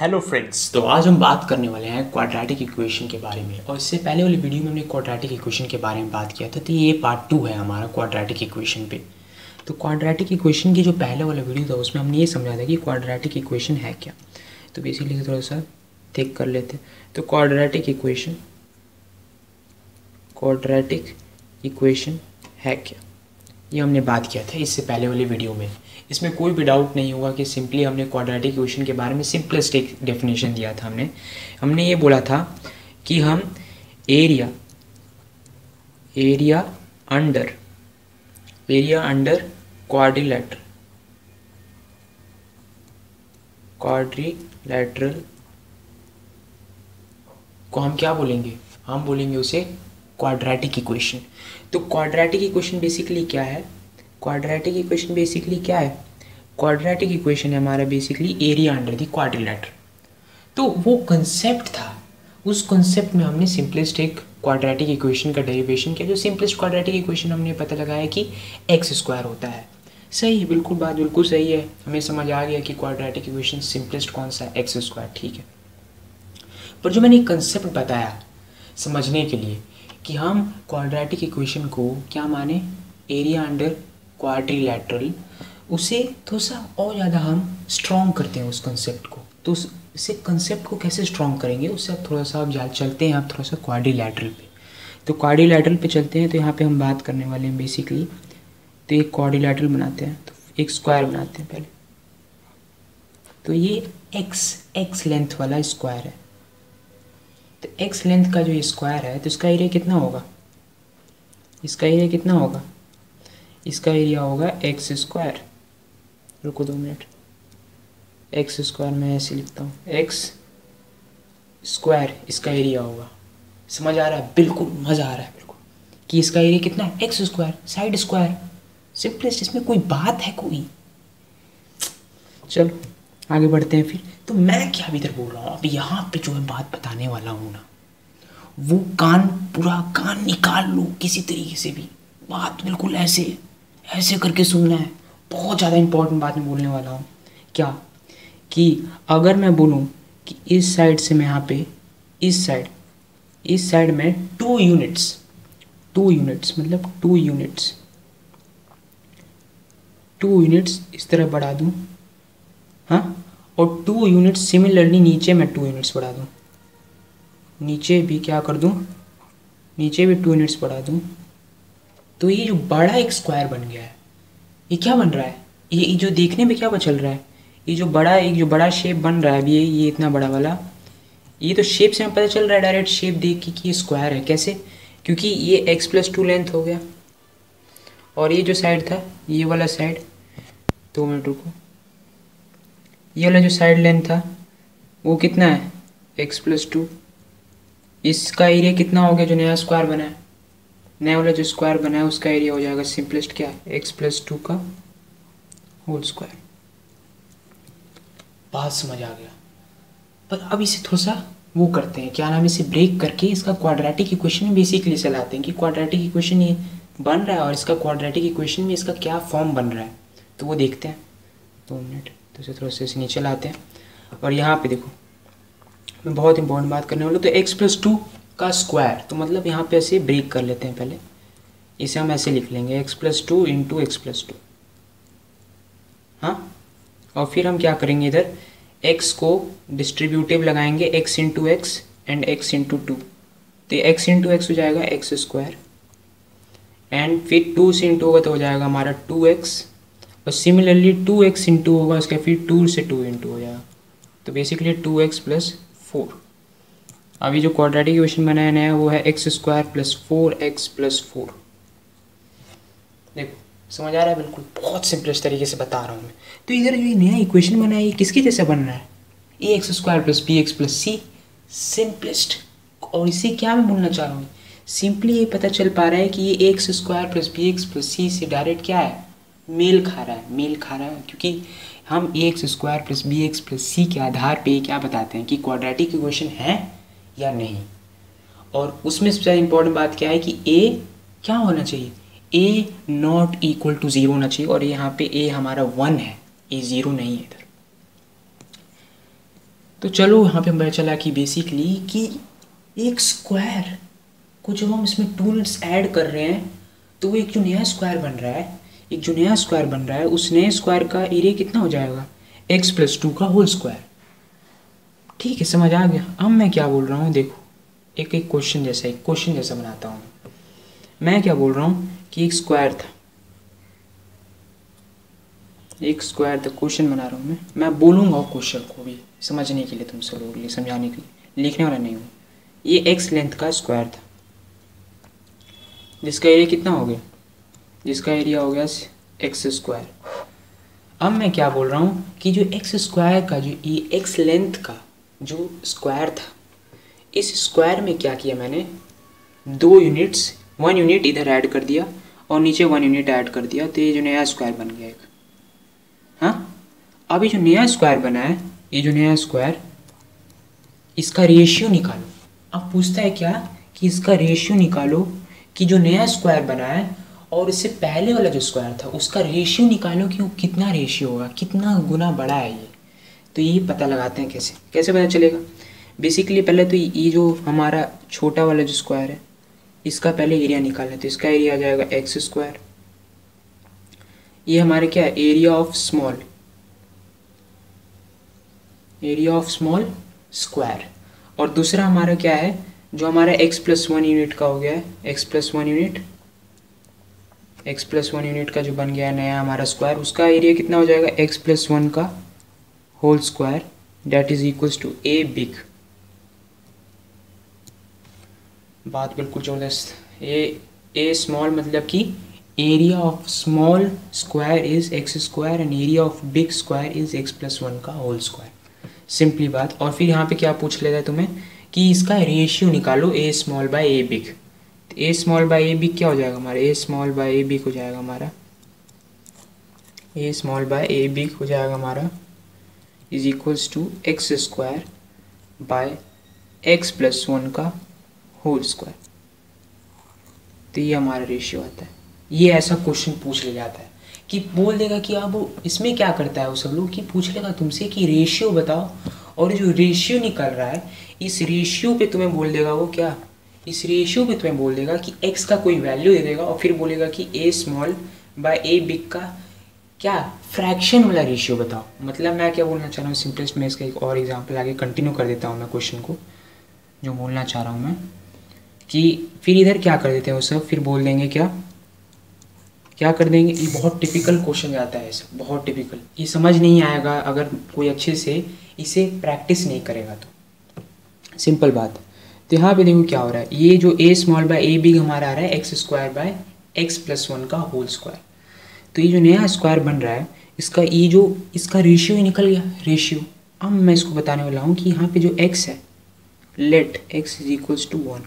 Hello friends तो आज हम बात करने वाले हैं क्वाड्रेटिक इक्वेशन के बारे में। और इससे पहले वाली वीडियो में हमने क्वाड्रेटिक इक्वेशन के बारे में बात किया था तो ये पार्ट टू है हमारा क्वाड्रेटिक इक्वेशन पे। तो क्वाड्रेटिक इक्वेशन की जो पहले वाला वीडियो था, उसमें हमने ये समझा था कि क्वाड्रेटिक इक्वेशन है क्या। तो बेसिकली थोड़ा सा थिक कर लेते तो क्वाड्रेटिक इक्वेशन क्वाड्रेटिक इक्वेशन है क्या? ये हमने बात किया था इससे पहले वाली वीडियो में। इसमें कोई भी डाउट नहीं होगा कि सिंपली हमने क्वाड्रेटिक इक्वेशन के बारे में सिंपलेस्ट एक डेफिनेशन दिया था हमने। हमने ये बोला था कि हम area area under area under quadrilateral quadrilateral को हम क्या बोलेंगे? हम बोलेंगे उसे क्वाड्रेटिक इक्वेशन तो क्वाड्रेटिक इक्वेशन बेसिकली क्या है? क्वाड्रेटिक इक्वेशन बेसिकली क्या है? क्वाड्रेटिक इक्वेशन है हमारा basically area under the quadrilateral तो वो कंसेप्ट था। उस कंसेप्ट में हमने सिंपलेस्ट एक क्वाड्रेटिक इक्वेशन का डेरिवेशन किया, जो सिंपलेस्ट क्वाड्रेटिक इक्वेशन हमने पता लगाया कि एक्स स्क्वायर होता है। सही है, बिल्कुल बात बिल्कुल सही है। हमें समझ आ गया कि क्वाड्रेटिक इक्वेशन सिंपलेस्ट कौन सा है? एक्स स्क्वायर ठीक है। पर जो मैंने एक कंसेप्ट बताया समझने के लिए कि हम क्वाड्रेटिक इक्वेशन को क्या माने? एरिया अंडर क्वाड्रिलेटरल उसे थोड़ा सा और ज़्यादा हम स्ट्रॉन्ग करते हैं उस कंसेप्ट को। तो उस कंसेप्ट को कैसे स्ट्रॉन्ग करेंगे उससे आप थोड़ा सा आप जा, चलते हैं आप थोड़ा सा क्वाड्रिलेटरल पे। तो क्वाड्रिलेटरल पे चलते हैं तो यहाँ पे हम बात करने वाले हैं बेसिकली तो एक क्वाड्रिलेटरल बनाते हैं तो एक स्क्वायर बनाते हैं पहले। तो ये एक्स एक्स लेंथ वाला स्क्वायर है। तो एक्स लेंथ का जो स्क्वायर है तो इसका एरिया कितना होगा? इसका एरिया कितना होगा? इसका एरिया होगा एक्स स्क्वायर रुको दो मिनट। एक्स स्क्वायर मैं ऐसे लिखता हूँ। एक्स स्क्वायर इसका एरिया होगा। समझ आ रहा है? बिल्कुल मज़ा आ रहा है, बिल्कुल। कि इसका एरिया कितना है? X square side square simplest इसमें कोई बात है कोई? चलो, आगे बढ़ते हैं फिर। तो मैं क्या इधर बोल रहा हूँ? अब यहाँ पे जो है बात बताने वाला हूँ ना, वो कान, पूरा कान निकाल लो किसी तरीके से भी। बात बिल्कुल ऐसे। ऐसे करके सुनना है। बहुत ज़्यादा इंपॉर्टेंट बात मैं बोलने वाला हूँ। क्या? कि अगर मैं बोलूँ कि इस साइड से मैं यहाँ पे, इस साइड इस साइड में टू यूनिट्स टू यूनिट्स मतलब टू यूनिट्स टू यूनिट्स इस तरह बढ़ा दूँ। हाँ? और टू यूनिट्स सिमिलरली नीचे मैं टू यूनिट्स बढ़ा दूँ। नीचे भी क्या कर दूँ? नीचे भी टू यूनिट्स बढ़ा दूँ। तो ये जो बड़ा एक स्क्वायर बन गया है, ये क्या बन रहा है? ये जो देखने में क्या चल रहा है? ये जो बड़ा, एक जो बड़ा शेप बन रहा है अभी, ये ये इतना बड़ा वाला, ये तो शेप से हमें पता चल रहा है डायरेक्ट शेप देख के कि ये स्क्वायर है। कैसे? क्योंकि ये एक्स प्लस टू लेंथ हो गया। और ये जो साइड था, ये वाला साइड दो मिनट रुको। ये वाला जो साइड लेंथ था, वो कितना है? एक्स प्लस टू इसका एरिया कितना हो गया जो नया स्क्वायर बना है? नया वाला जो स्क्वायर बना है, उसका एरिया हो जाएगा सिंपलेस्ट क्या? है एक्स प्लस टू का होल स्क्वायर बात समझ आ गया। पर अब इसे थोड़ा सा वो करते हैं। क्या नाम इसे? ब्रेक करके इसका क्वाड्रेटिक इक्वेशन बेसिकली चलाते हैं कि क्वाड्रेटिक इक्वेशन ये बन रहा है और इसका क्वाड्रेटिक इक्वेशन में इसका क्या फॉर्म बन रहा है। तो वो देखते हैं। दो मिनट तो इसे थोड़ा सा इसे नीचे लाते हैं। और यहाँ पे देखो, मैं बहुत इंपॉर्टेंट बात करने वाला तो एक्स प्लस टू का स्क्वायर तो मतलब यहाँ पे ऐसे ब्रेक कर लेते हैं पहले। इसे हम ऐसे लिख लेंगे x plus two into x plus two हाँ? और फिर हम क्या करेंगे इधर? x को डिस्ट्रीब्यूटिव लगाएँगे, x into x and x into two तो x इंटू एक्स हो जाएगा एक्स स्क्वायर एंड फिर टू से इंटू होगा तो हो जाएगा हमारा टू एक्स और सिमिलरली टू एक्स इंटू होगा, उसका फिर टू से टू इंटू हो जाएगा। तो basically two x plus four अभी जो क्वाड्रेटिक इक्वेशन बनाया नया वो है x square plus four x plus four देखो, समझ आ रहा है? बिल्कुल बहुत सिंपलेस्ट तरीके से बता रहा हूँ मैं। तो इधर जो ये नया इक्वेशन बना है, ये किसके जैसे बन रहा है? A x square plus b x plus c simplest और इसे क्या मैं बोलना चाह रहा हूँ? सिंपली ये पता चल पा रहा है कि ये x square plus b x plus c से डायरेक्ट क्या है? मेल खा रहा है, मेल खा रहा है। क्योंकि हम a x square plus b x plus c के आधार पे क्या बताते हैं कि क्वाड्रेटिक इक्वेशन है? या नहीं? और उसमें सबसे ज़्यादा इंपॉर्टेंट बात क्या है कि ए क्या होना चाहिए? A not equal to zero होना चाहिए और यहाँ पे ए हमारा वन है। ए ज़ीरो नहीं है इधर। तो चलो यहाँ पे पता चला कि बेसिकली कि एक स्क्वायर को जब हम इसमें टूल्स ऐड कर रहे हैं तो वो एक जो नया स्क्वायर बन रहा है, एक जो नया स्क्वायर बन रहा है, उस नए स्क्वायर का एरिया कितना हो जाएगा? एक्स प्लस टू का होल स्क्वायर ठीक है, समझ आ गया। अब मैं क्या बोल रहा हूँ? देखो, एक एक क्वेश्चन जैसा, एक क्वेश्चन जैसा बनाता हूँ। मैं क्या बोल रहा हूँ कि एक स्क्वायर था। एक स्क्वायर था क्वेश्चन बना रहा हूँ मैं। मैं बोलूँगा क्वेश्चन को भी, समझने के लिए तुम लोगों लिए, समझाने के लिए। लिखने वाला नहीं हूँ। ये एक्स लेंथ का स्क्वायर था। जिसका एरिया कितना हो गया? जिसका एरिया हो गया एक्स स्क्वायर अब मैं क्या बोल रहा हूँ कि जो एक्स स्क्वायर का, जो ये एक्स लेंथ का जो स्क्वायर था। इस स्क्वायर में क्या किया मैंने? दो यूनिट्स वन यूनिट इधर ऐड कर दिया और नीचे वन यूनिट ऐड कर दिया। तो ये जो नया स्क्वायर बन गया एक। हाँ? अब ये जो नया स्क्वायर बना है, ये जो नया स्क्वायर इसका रेशियो निकालो। अब पूछता है क्या कि इसका रेशियो निकालो कि जो नया स्क्वायर बना है और इससे पहले वाला जो स्क्वायर था, उसका रेशियो निकालो कि वो कितना रेशियो होगा, कितना गुना बड़ा है ये। तो ये पता लगाते हैं कैसे। कैसे पता चलेगा? बेसिकली पहले तो ये जो हमारा छोटा वाला जो स्क्वायर है, इसका पहले एरिया निकालना तो इसका एरिया आ जाएगा एक्स स्क्वायर ये हमारे क्या है? Area of small area of small square और दूसरा हमारा क्या है? जो हमारा x प्लस वन यूनिट का हो गया है, x plus one unit x plus one unit का जो बन गया है नया हमारा स्क्वायर उसका एरिया कितना हो जाएगा? x प्लस वन का whole square that is equals to a big बात बिल्कुल ज़बरदस्त ए ए स्मॉल मतलब कि area of small square is x square and area of big square is x plus one का होल स्क्वायर सिंपली बात. और फिर यहाँ पे क्या पूछ लेता है तुम्हें? कि इसका रेशियो निकालो a small by a big a small by a big क्या हो जाएगा हमारा? A small by a big हो जाएगा हमारा। A small by a big हो जाएगा हमारा। Is equals to x square by x plus one का होल स्क्वायर तो ये हमारा रेशियो आता है। ये ऐसा क्वेश्चन पूछ ले जाता है कि बोल देगा कि आप इसमें क्या करता है वो सब लोग कि पूछ लेगा तुमसे कि रेशियो बताओ। और जो रेशियो निकल रहा है, इस रेशियो पे तुम्हें बोल देगा वो क्या? इस रेशियो पे तुम्हें बोल देगा कि एक्स का कोई वैल्यू दे देगा और फिर बोलेगा कि a small by a big का क्या? फ्रैक्शन वाला रेशियो बताओ। मतलब मैं क्या बोलना चाह रहा हूँ? सिंपलेस्ट मैं इसका एक और एग्ज़ाम्पल आगे कंटिन्यू कर देता हूँ मैं क्वेश्चन को, जो बोलना चाह रहा हूँ मैं, कि फिर इधर क्या कर देते हैं वो सब? फिर बोल देंगे क्या? क्या कर देंगे? ये बहुत टिपिकल क्वेश्चन जाता है ऐसा, बहुत टिपिकल ये समझ नहीं आएगा अगर कोई अच्छे से इसे प्रैक्टिस नहीं करेगा तो। सिंपल बात। तो यहाँ पे देखो क्या हो रहा है। ये जो a small by a big हमारा आ रहा है x square by x plus one का होल स्क्वायर तो ये जो नया स्क्वायर बन रहा है, इसका, ये जो, इसका रेशियो ही निकल गया रेशियो अब मैं इसको बताने वाला हूँ कि यहाँ पे जो एक्स है let x is equals to one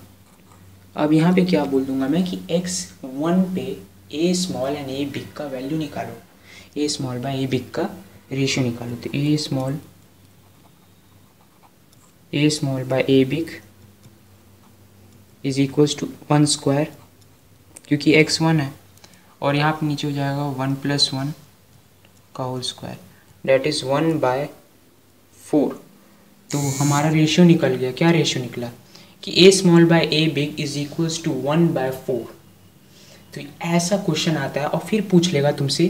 अब यहाँ पे क्या बोल दूँगा मैं कि एक्स वन पे a small and a big का वैल्यू निकालो। A small by a big का रेशियो निकालो। तो a small a small by a big is equals to one square क्योंकि एक्स वन है। और यहाँ पे नीचे हो जाएगा वन प्लस वन का whole square. That is one by four तो हमारा रेशियो निकल गया। क्या रेशियो निकला? कि a small by a big is equals to one by four तो ऐसा क्वेश्चन आता है और फिर पूछ लेगा तुमसे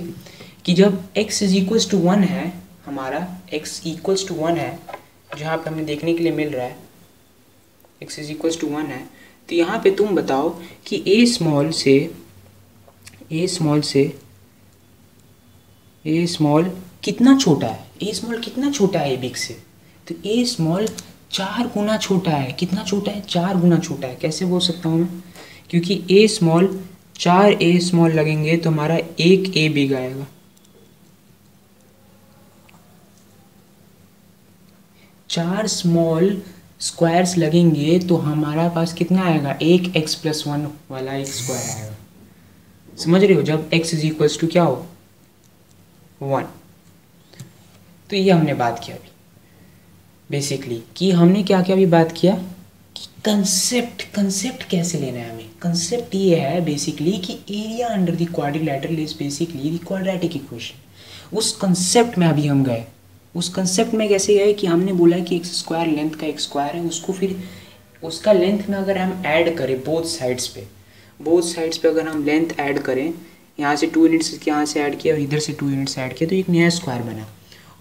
कि जब x is equals to one है, हमारा x इक्वल्स टू वन है, जहाँ पे हमें देखने के लिए मिल रहा है, x is equals to one है तो यहाँ पे तुम बताओ कि a स्मॉल से a स्मॉल से ए स्मॉल कितना छोटा है? ए स्मॉल कितना छोटा है ए बिग से? तो ए स्मॉल चार गुना छोटा है। कितना छोटा है? चार गुना छोटा है। कैसे बोल सकता हूँ मैं? क्योंकि ए स्मॉल चार ए स्मॉल लगेंगे तो हमारा एक ए बिग आएगा। चार स्मॉल स्क्वायर्स लगेंगे तो हमारा पास कितना आएगा? एक एक्स प्लस वन वाला एक स्क्वायर आएगा। समझ रहे हो जब एक्स इज़ इक्वल्स टू क्या हो? वन तो ये हमने बात किया अभी। बेसिकली कि हमने क्या क्या अभी बात किया? कि कंसेप्ट कंसेप्ट कैसे लेना है हमें? कंसेप्ट ये है बेसिकली कि area under the quadrilateral is basically the equation उस कंसेप्ट में अभी हम गए। उस कंसेप्ट में कैसे गए कि हमने बोला कि एक्स स्क्वायर लेंथ का एक स्क्वायर है, उसको फिर, उसका लेंथ में अगर हम ऐड करें बोथ साइड्स पे बोथ साइड्स पे अगर हम लेंथ ऐड करें, यहाँ से टू यूनिट्स यहाँ से ऐड किया, और इधर से टू यूनिट्स ऐड किया तो एक नया स्क्वायर बना।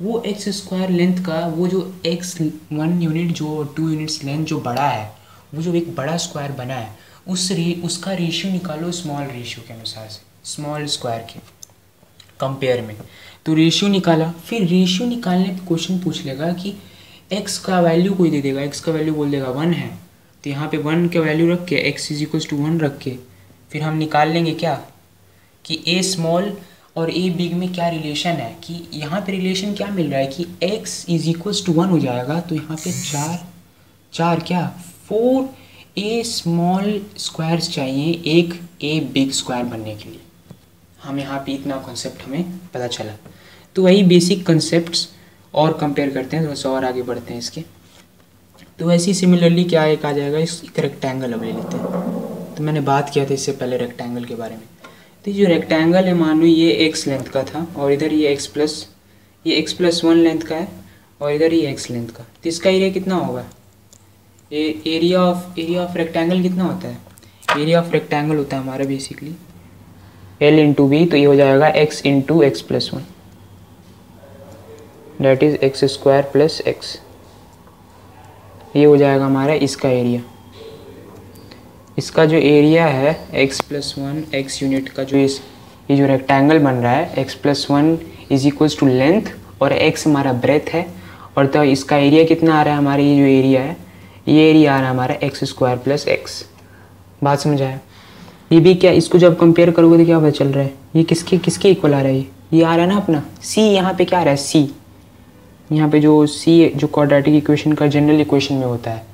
वो एक्स स्क्वायर लेंथ का, वो जो एक्स वन यूनिट जो टू यूनिट्स लेंथ जो बड़ा है, वो जो एक बड़ा स्क्वायर बना है, उस रे, उसका रेशियो निकालो स्मॉल रेशियो के अनुसार से स्मॉल स्क्वायर के कंपेयर में। तो रेशियो निकाला, फिर रेशियो निकालने पर क्वेश्चन पूछ लेगा कि एक्स का वैल्यू कोई दे देगा एक्स का वैल्यू बोल देगा वन है तो यहाँ पे वन का वैल्यू रख के x is equals to one रख के फिर हम निकाल लेंगे क्या? कि ए स्मॉल और ए बिग में क्या रिलेशन है? कि यहाँ पे रिलेशन क्या मिल रहा है? कि x is equals to one हो जाएगा तो यहाँ पे चार चार क्या? फोर ए स्मॉल स्क्वायर्स चाहिए, एक ए बिग स्क्वायर बनने के लिए। हम यहाँ पे इतना कॉन्सेप्ट हमें पता चला। तो वही बेसिक कंसेप्ट और कंपेयर करते हैं, थोड़ा सा और आगे बढ़ते हैं इसके। तो वैसे ही सिमिलरली क्या एक आ जाएगा, इस एक रेक्टेंगल अब ले लेते हैं। तो मैंने बात किया था इससे पहले रेक्टेंगल के बारे में। तो जो रेक्टेंगल है, मान ये एक्स लेंथ का था और इधर ये एक्स प्लस ये एक्स प्लस वन लेंथ का है और इधर ये एक्स लेंथ का। तो इसका एरिया कितना होगा? ये area of area of rectangle कितना होता है? एरिया ऑफ़ रेक्टेंगल होता है हमारा बेसिकली एल इंटू बी तो ये हो जाएगा x into x plus one that is x square plus x ये हो जाएगा हमारा इसका एरिया इसका जो एरिया है, x plus one x unit का जो इस ये जो रेक्टेंगल बन रहा है, x plus one is equals to length और x हमारा ब्रेथ है। और तो इसका एरिया कितना आ रहा है हमारा, ये जो एरिया है, ये एरिया आ रहा है हमारा एक्स स्क्वायर प्लस एक्स बात समझ आया? ये भी क्या, इसको जब कंपेयर करोगे तो क्या पता चल रहा है? ये किसके किसके इक्वल आ रहा है ये? ये आ रहा है ना अपना? सी यहाँ पे क्या आ रहा है? सी यहाँ पे जो सी जो क्वाड्रेटिक इक्वेशन का जनरल इक्वेशन में होता है।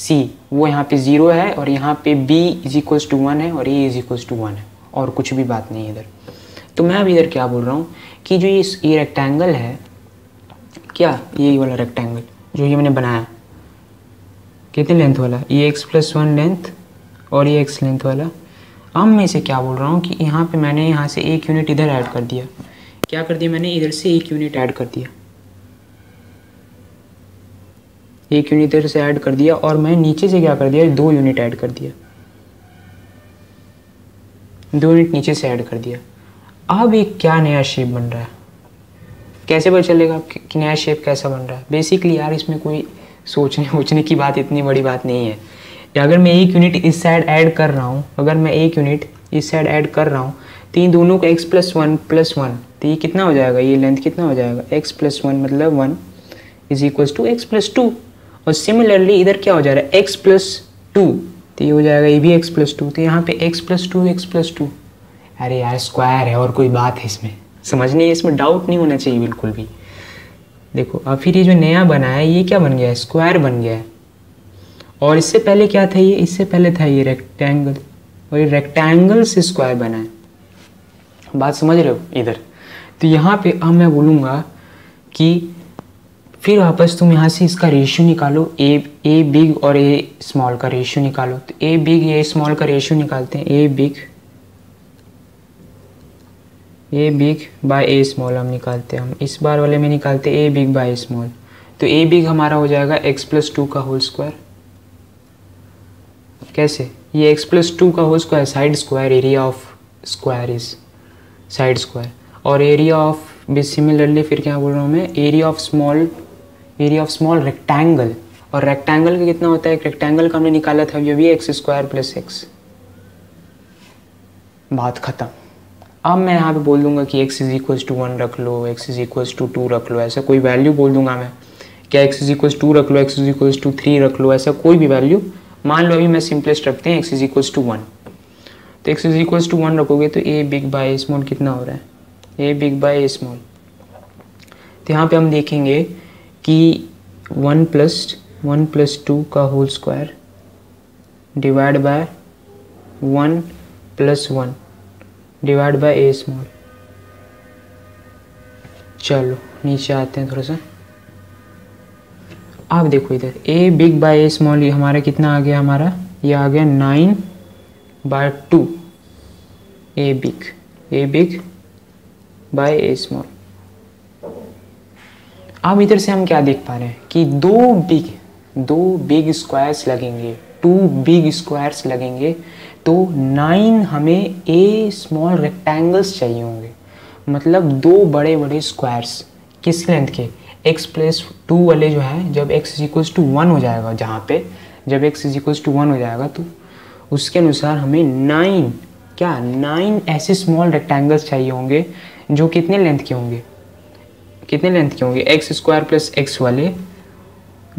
सी वो यहाँ पे ज़ीरो है और यहाँ पे b is equals to one है और a is equals to one है। और कुछ भी बात नहीं इधर। तो मैं अभी इधर क्या बोल रहा हूँ कि जो ये ये रेक्टेंगल है, क्या ये वाला रेक्टेंगल जो ये मैंने बनाया, कितने लेंथ वाला ये एक्स प्लस वन लेंथ और ये एक्स लेंथ वाला। अब मैं इसे क्या बोल रहा हूँ कि यहाँ पे मैंने यहाँ से एक यूनिट इधर ऐड कर दिया। क्या कर दिया मैंने? इधर से एक यूनिट ऐड कर दिया। एक यूनिट इधर से ऐड कर दिया और मैं नीचे से क्या कर दिया? दो यूनिट ऐड कर दिया। दो यूनिट नीचे से ऐड कर दिया। अब एक क्या नया शेप बन रहा है? कैसे पता चलेगा कि नया शेप कैसा बन रहा है? बेसिकली यार, इसमें कोई सोचने सोचने की बात इतनी बड़ी बात नहीं है। अगर मैं एक यूनिट इस साइड ऐड कर रहा हूँ, अगर मैं एक यूनिट इस साइड ऐड कर रहा हूँ तो इन दोनों का x plus one plus one तो ये कितना हो जाएगा? ये लेंथ कितना हो जाएगा? एक्स प्लस वन मतलब one is equals to x plus two और सिमिलरली इधर क्या हो जा रहा है? एक्स प्लस टू तो ये हो जाएगा, ये भी एक्स प्लस टू तो यहाँ पे x plus two x plus two अरे यार स्क्वायर है और कोई बात है इसमें। समझने इसमें डाउट नहीं होना चाहिए बिल्कुल भी। देखो, अब फिर ये जो नया बना है, ये क्या बन गया है? स्क्वायर बन गया है। और इससे पहले क्या था ये? इससे पहले था ये रेक्टेंगल और ये रेक्टेंगल से स्क्वायर बना है। बात समझ रहे हो? इधर। तो यहाँ पे अब मैं बोलूँगा कि फिर वापस तुम यहाँ से इसका रेशियो निकालो ए ए बिग और ए स्मॉल का रेशियो निकालो। तो ए बिग ए स्मॉल का रेशियो निकालते हैं। A big a big by a small हम निकालते हैं। हम इस बार वाले में निकालते हैं a big by a small तो ए बिग हमारा हो जाएगा एक्स प्लस टू का होल स्क्वायर कैसे? ये एक्स प्लस टू का whole square side square area of square is side square और एरिया ऑफ़ भी सिमिलरली फिर क्या बोल रहा हूँ मैं? Area of small area of small rectangle और रेक्टेंगल का कितना होता है? एक रेक्टेंगल का हमने निकाला था ये भी एक्स स्क्वायर प्लस एक्स बात खत्म। अब मैं यहाँ पे बोल दूँगा कि x is equals to one रख लो, x is equals to two रख लो, ऐसा कोई वैल्यू बोल दूँगा मैं। क्या x इज़ इक्वल्स टू रख लो, x is equals to three रख लो, ऐसा कोई भी वैल्यू मान लो अभी मैं सिंपलेस्ट रखते हैं, x is equals to one तो x is equals to one रखोगे तो a बिग बाय स्मॉल कितना हो रहा है? a बिग बाय स्मॉल तो यहाँ पे हम देखेंगे कि one plus one plus two का whole square divide by one plus one divide by a small. चलो, नीचे आते हैं थोड़ा सा। आप देखो इधर, a big by a small, ये हमारा कितना आ गया हमारा? ये आ गया nine by two, a big a big by a small. अब इधर से हम क्या देख पा रहे हैं? कि दो बिग दो बिग स्क्वायर्स लगेंगे टू बिग स्क्वायर्स लगेंगे तो नाइन हमें ए स्मॉल रेक्टेंगल्स चाहिए होंगे। मतलब दो बड़े बड़े स्क्वायर्स किस लेंथ के? एक्स प्लस टू वाले जो है, जब एक्स इक्वल्स टू वन हो जाएगा जहाँ पे, जब एक्स इक्वल्स टू वन हो जाएगा तो उसके अनुसार हमें नाइन क्या? नाइन ऐसे स्मॉल रेक्टेंगल्स चाहिए होंगे, जो कितने लेंथ के होंगे? कितने लेंथ के होंगे? एक्स स्क्वायर प्लस एक्स वाले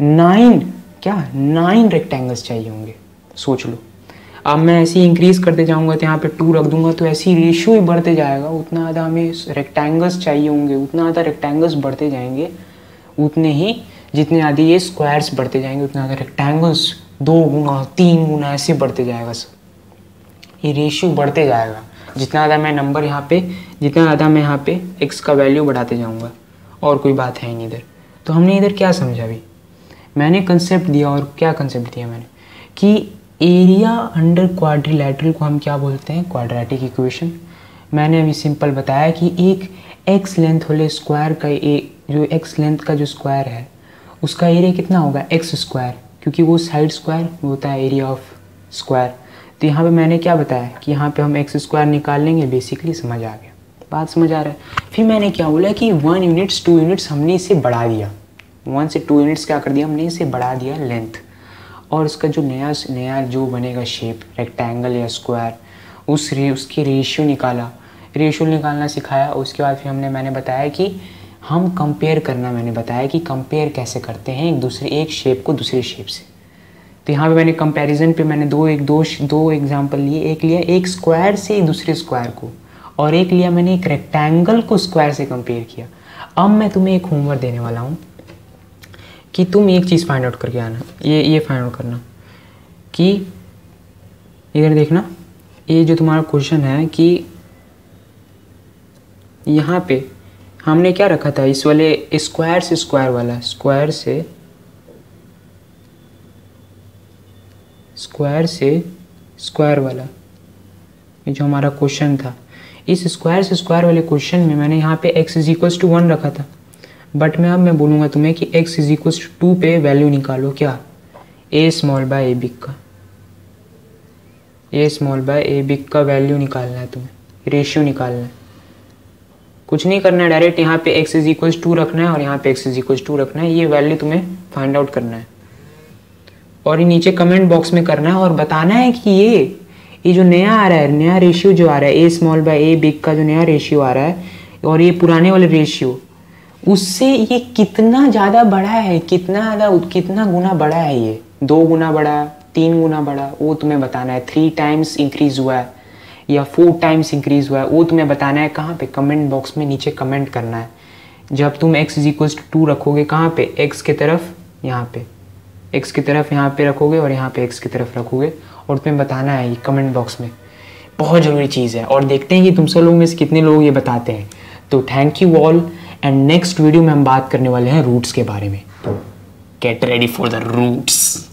नाइन क्या? नाइन रेक्टेंगल्स चाहिए होंगे। सोच लो। अब मैं ऐसे ही इंक्रीज करते जाऊँगा तो यहाँ पे टू रख दूँगा तो ऐसी रेशियो ही बढ़ते जाएगा। उतना ज़्यादा हमें रेक्टेंगल्स चाहिए होंगे, उतना ज़्यादा रेक्टेंगल्स बढ़ते जाएँगे। उतने ही जितने ज़्यादा ये स्क्वायर्स बढ़ते जाएँगे, उतना ज़्यादा रेक्टेंगल्स दो गुना, तीन गुना ऐसे बढ़ते जाएगा सर ये रेशियो बढ़ते जाएगा। जितना ज़्यादा मैं नंबर यहाँ पे, जितना ज़्यादा मैं यहाँ पे एक्स का वैल्यू बढ़ाते जाऊँगा। और कोई बात है ही नहीं इधर। तो हमने इधर क्या समझा अभी? मैंने कंसेप्ट दिया और क्या कंसेप्ट दिया मैंने? कि एरिया अंडर क्वाड्रिलेटरल को हम क्या बोलते हैं? क्वाड्रेटिक इक्वेशन मैंने अभी सिंपल बताया कि एक एक्स लेंथ वाले स्क्वायर का एक जो एक्स लेंथ का जो स्क्वायर है, उसका एरिया कितना होगा? एक्स स्क्वायर क्योंकि वो साइड स्क्वायर होता है एरिया ऑफ़ स्क्वायर तो यहाँ पे मैंने क्या बताया कि यहाँ पे हम एक्स स्क्वायर निकाल लेंगे बेसिकली समझ आ गया। बात समझ आ रहा है। फिर मैंने क्या बोला कि वन यूनिट्स टू यूनिट्स हमने इसे बढ़ा दिया। वन से टू यूनिट्स क्या कर दिया? हमने इसे बढ़ा दिया लेंथ और उसका जो नया नया जो बनेगा शेप रेक्टेंगल या स्क्वायर उस रे, उसकी रेशियो निकाला। रेशियो निकालना सिखाया। उसके बाद फिर हमने, मैंने बताया कि हम कंपेयर करना मैंने बताया कि कंपेयर कैसे करते हैं एक दूसरे, एक शेप को दूसरे शेप से। तो यहाँ पे मैंने कंपैरिजन पे मैंने दो एक, दो दो एग्जांपल लिए। एक लिया एक स्क्वायर से दूसरे स्क्वायर को। और एक लिया मैंने एक रेक्टेंगल को स्क्वायर से कंपेयर किया। अब मैं तुम्हें एक होमवर्क देने वाला हूँ कि तुम एक चीज़ फाइंड आउट करके आना, ये ये फाइंड आउट करना कि इधर देखना, ये जो तुम्हारा क्वेश्चन है कि यहाँ पे हमने क्या रखा था? इस वाले स्क्वायर से स्क्वायर वाला स्क्वायर से स्क्वायर से स्क्वायर वाला, ये जो हमारा क्वेश्चन था। इस स्क्वायर से स्क्वायर वाले क्वेश्चन में मैंने यहाँ पे x is equals to one रखा था। बट मैं अब मैं बोलूँगा तुम्हें कि x इज़ इक्वल्स टू पे वैल्यू निकालो क्या? A small by a big का। A small by a big का वैल्यू निकालना है तुम्हें। रेशियो निकालना है। कुछ नहीं करना है डायरेक्ट यहाँ पे x इज़ इक्वल्स टू रखना है और यहाँ पे x इज़ इक्वल्स टू रखना है। ये वैल्यू तुम्हें फाइंड आउट करना है। और ये नीचे कमेंट बॉक्स में करना है और बताना है कि ये ये जो नया आ रहा है, नया रेशियो जो आ रहा है a small by a big का जो नया रेशियो आ रहा है, और ये पुराने वाले रेशियो उससे ये कितना ज़्यादा बड़ा है, कितना ज़्यादा, कितना गुना बड़ा है ये? दो गुना बड़ा, तीन गुना बड़ा, वो तुम्हें बताना है। थ्री टाइम्स इंक्रीज हुआ है, या फोर टाइम्स इंक्रीज हुआ है, वो तुम्हें बताना है। कहाँ पे? कमेंट बॉक्स में नीचे कमेंट करना है। जब तुम x is equals to two रखोगे, कहाँ पे? X के तरफ़, यहाँ पे। X की तरफ़ यहाँ पे रखोगे और यहाँ पे x की तरफ़ रखोगे। और तुम्हें बताना है ये कमेंट बॉक्स में। बहुत ज़रूरी चीज़ है और देखते हैं कि तुमसे लोग में से कितने लोग ये बताते हैं। तो thank you all and next video में हम बात करने वाले हैं रूट्स के बारे में। तो get ready for the roots